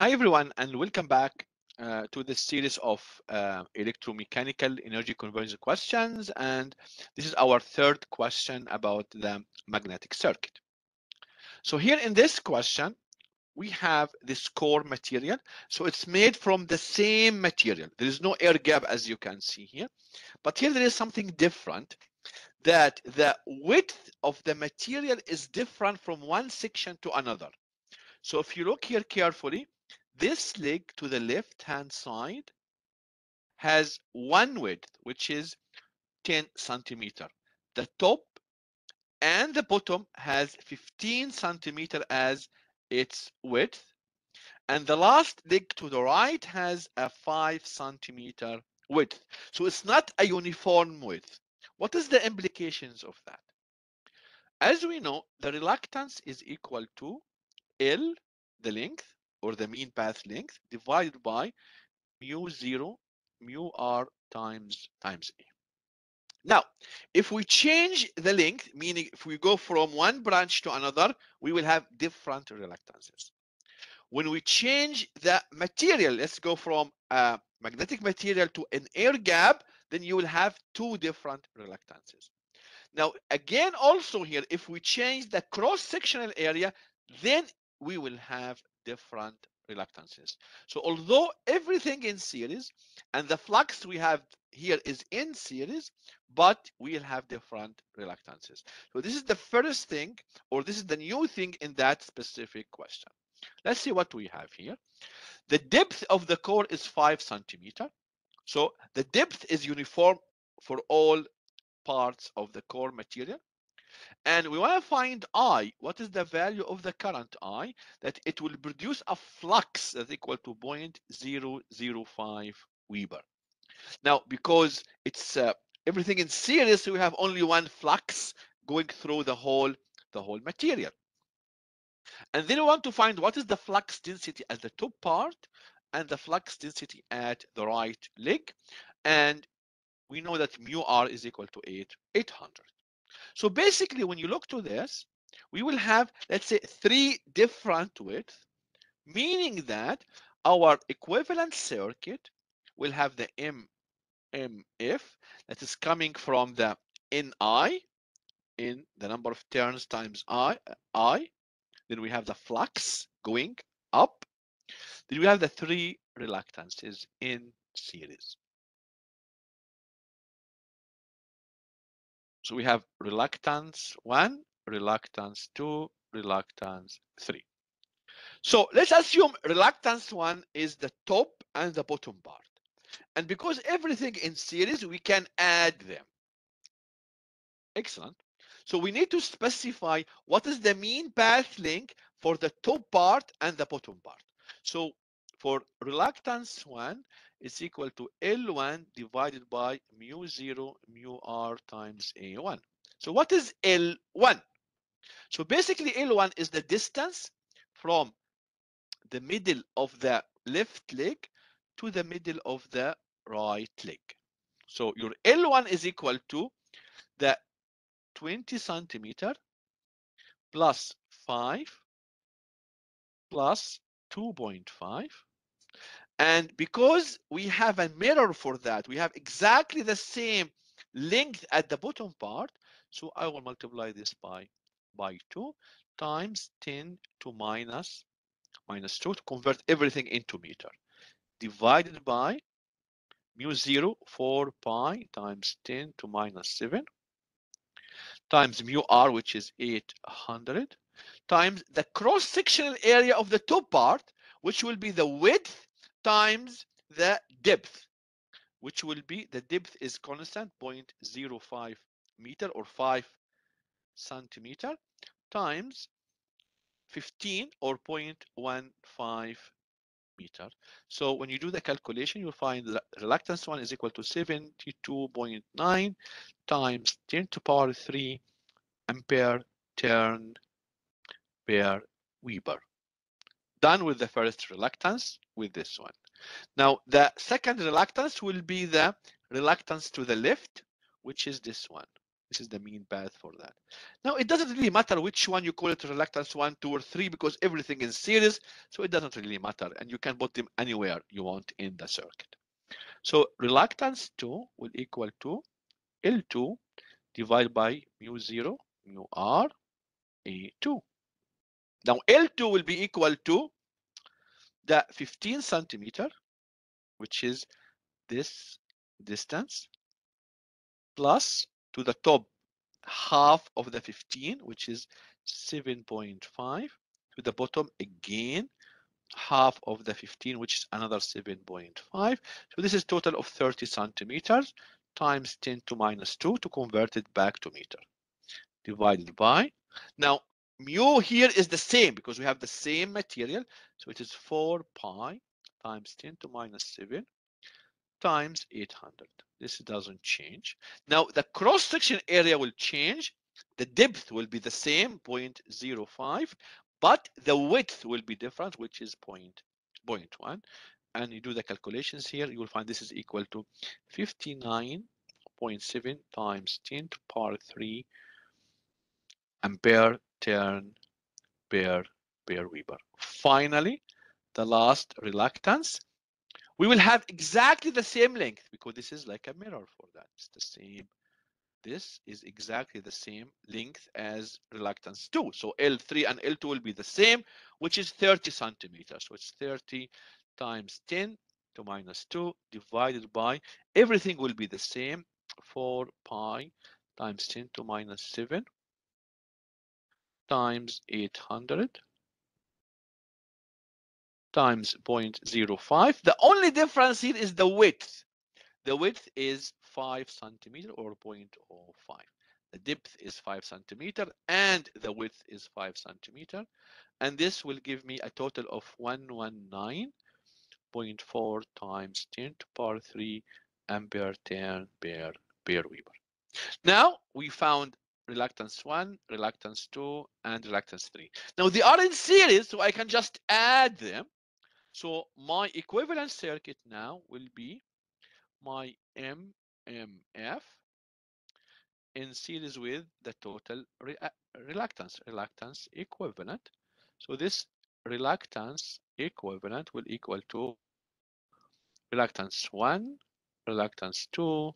Hi everyone and welcome back uh, to this series of uh, electromechanical energy conversion questions and this is our third question about the magnetic circuit. So here in this question we have this core material so it's made from the same material there is no air gap as you can see here but here there is something different that the width of the material is different from one section to another. So if you look here carefully this leg to the left hand side has one width which is 10 centimeter. The top and the bottom has 15 centimeter as its width. And the last leg to the right has a 5 centimeter width. So it's not a uniform width. What is the implications of that? As we know the reluctance is equal to l the length or the mean path length divided by mu 0 mu r times times a. Now, if we change the length, meaning if we go from one branch to another, we will have different reluctances. When we change the material, let's go from a magnetic material to an air gap, then you will have two different reluctances. Now, again, also here, if we change the cross-sectional area, then we will have different reluctances. So although everything in series and the flux we have here is in series, but we'll have different reluctances. So this is the first thing, or this is the new thing in that specific question. Let's see what we have here. The depth of the core is five centimeter. So the depth is uniform for all parts of the core material. And we want to find I, what is the value of the current I, that it will produce a flux that's equal to 0.005 Weber. Now, because it's uh, everything in series, we have only one flux going through the whole, the whole material. And then we want to find what is the flux density at the top part and the flux density at the right leg. And we know that mu r is equal to 8, 800. So basically, when you look to this, we will have, let's say, three different widths, meaning that our equivalent circuit will have the MMF that is coming from the NI in the number of turns times I, uh, I. Then we have the flux going up. Then we have the three reluctances in series. So we have reluctance one, reluctance two, reluctance three. So let's assume reluctance one is the top and the bottom part. And because everything in series, we can add them. Excellent. So we need to specify what is the mean path length for the top part and the bottom part. So for reluctance one, is equal to L1 divided by mu 0 mu r times A1. So what is L1? So basically L1 is the distance from the middle of the left leg to the middle of the right leg. So your L1 is equal to the 20 centimeter plus 5 plus 2.5 and because we have a mirror for that, we have exactly the same length at the bottom part. So I will multiply this by, by 2 times 10 to minus, minus 2 to convert everything into meter. Divided by mu 0, 4 pi times 10 to minus 7 times mu r, which is 800, times the cross-sectional area of the top part, which will be the width times the depth, which will be the depth is constant 0.05 meter or 5 centimeter times 15 or 0.15 meter. So when you do the calculation, you'll find the reluctance one is equal to 72.9 times 10 to power 3 ampere turn per Weber done with the first reluctance with this one. Now, the second reluctance will be the reluctance to the left, which is this one. This is the mean path for that. Now, it doesn't really matter which one you call it reluctance one, two, or three, because everything is series, so it doesn't really matter. And you can put them anywhere you want in the circuit. So reluctance 2 will equal to L2 divided by mu 0, mu r, A2. Now, L2 will be equal to the 15 centimeter, which is this distance, plus to the top half of the 15, which is 7.5, to the bottom again, half of the 15, which is another 7.5. So this is total of 30 centimeters times 10 to minus 2 to convert it back to meter, divided by. Now, mu here is the same because we have the same material. So it is 4 pi times 10 to minus 7 times 800. This doesn't change. Now the cross-section area will change. The depth will be the same, 0.05, but the width will be different, which is 0.1. And you do the calculations here, you will find this is equal to 59.7 times 10 to power 3 ampere turn per per Weber. Finally, the last reluctance we will have exactly the same length because this is like a mirror for that. It's the same. This is exactly the same length as reluctance 2. So L3 and L2 will be the same, which is 30 centimeters. So it's 30 times 10 to minus 2 divided by, everything will be the same, 4 pi times 10 to minus 7 times 800 times 0.05. The only difference here is the width. The width is 5 centimeter or 0.05. The depth is 5 centimeter and the width is 5 centimeter. And this will give me a total of 119.4 times 10 to power 3 ampere turn per, per Weber. Now we found reluctance 1, reluctance 2, and reluctance 3. Now they are in series, so I can just add them. So my equivalent circuit now will be my MMF in series with the total re uh, reluctance, reluctance equivalent. So this reluctance equivalent will equal to reluctance 1, reluctance 2,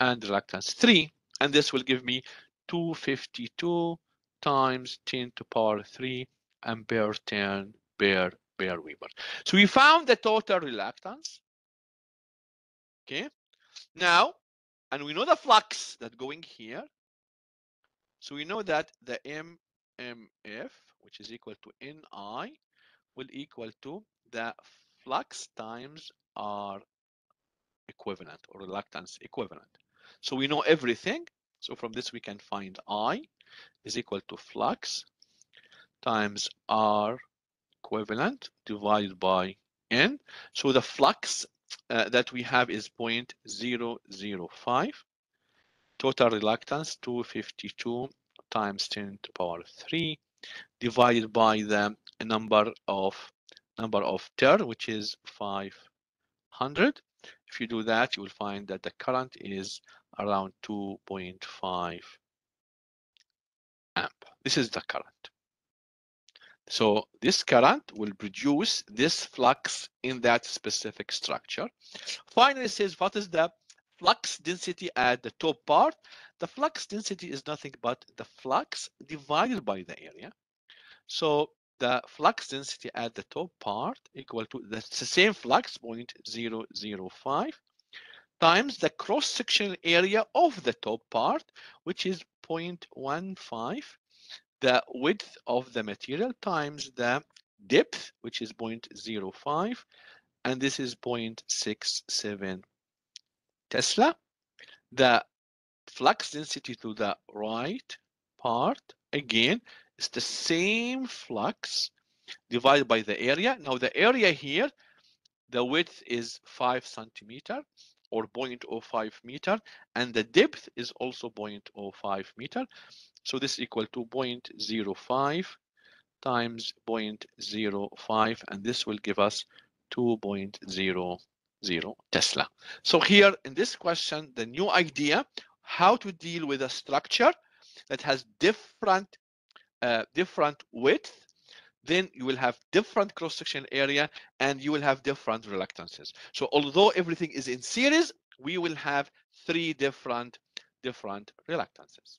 and reluctance 3. And this will give me 252 times 10 to power 3 ampere turn per per Weber. So we found the total reluctance. Okay. Now, and we know the flux that going here. So we know that the MMF, which is equal to Ni, will equal to the flux times R equivalent or reluctance equivalent. So we know everything. So from this we can find I is equal to flux times R equivalent divided by n. So the flux uh, that we have is 0.005. Total reluctance 252 times 10 to the power 3 divided by the number of number of turn, which is 500. If you do that, you will find that the current is around 2.5 amp. This is the current. So this current will produce this flux in that specific structure. Finally, says what is the flux density at the top part? The flux density is nothing but the flux divided by the area. So the flux density at the top part equal to the same flux 0.005 times the cross-sectional area of the top part, which is 0.15 the width of the material times the depth, which is 0.05, and this is 0.67 Tesla. The flux density to the right part, again, is the same flux divided by the area. Now the area here, the width is 5 centimeter or 0.05 meter, and the depth is also 0.05 meter. So this is equal to 0.05 times 0.05, and this will give us 2.00 Tesla. So here in this question, the new idea how to deal with a structure that has different uh, different width then you will have different cross-section area and you will have different reluctances. So although everything is in series we will have three different different reluctances